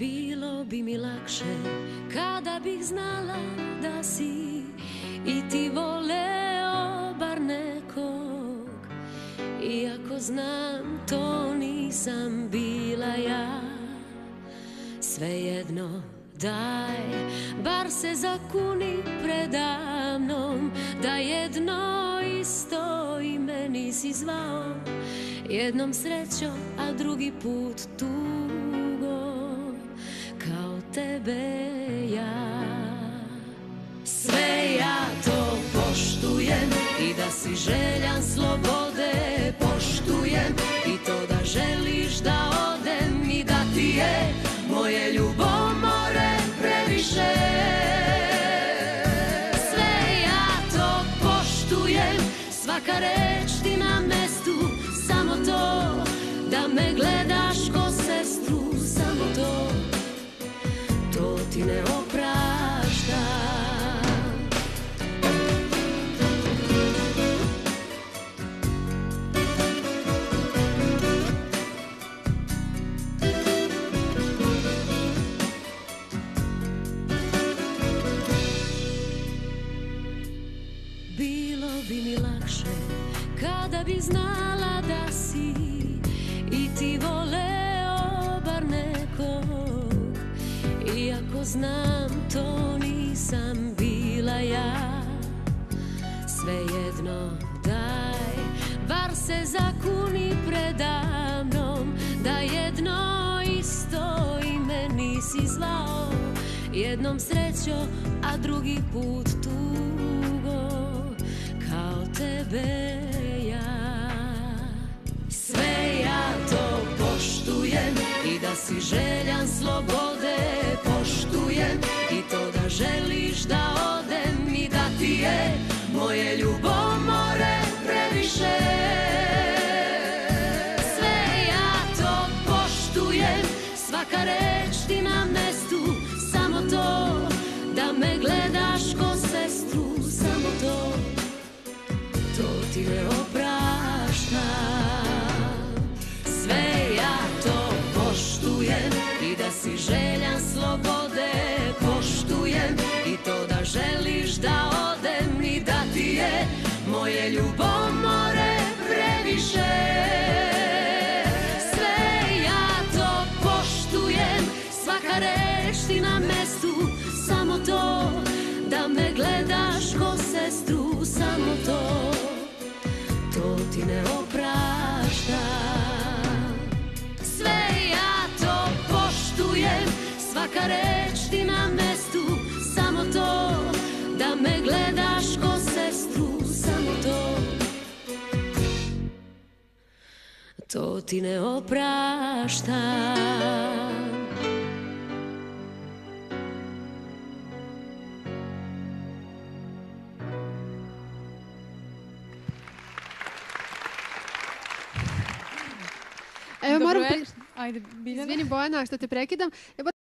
Bilo bi mi lakše kada bih znala da si i ti voleo bar nekog. Iako znam to nisam bila ja. Svejedno daj, bar se zakuni predamnom Da jedno isto ime nisi zvao. Jednom srećom, a drugi put Kao tebe ja. Sve ja to poštujem I da si željan slobode poštujem I to da želiš da odem i da ti je Moje ljubomore previše. Sve ja to poštujem Svaka reč ti ne opraštam. Bilo bi mi lakše kada bi znala da si i ti voleo bar nekog Znam to nisam bila ja. Svejedno daj, bar se zakuni predamnom Da jedno isto ime nisi zvao. Jednom srećo, a drugi put tugo Kao tebe I da si željan slobode poštujem I to da želiš da odem i da ti je Moje ljubomore previše. Sve ja to poštujem Svaka ljubomore previše. Sve ja to poštujem Svaka reč ti na mestu Samo to da me gledaš ko sestru Samo to. To ti ne opraštam. Sve ja to poštujem Svaka reč ti To ti ne opraštam Evo moram... Ajde, Biljana. Izvini Bojana što te prekidam. Evo